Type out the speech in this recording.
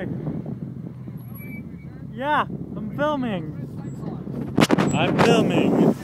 Okay. Yeah, I'm filming. I'm filming.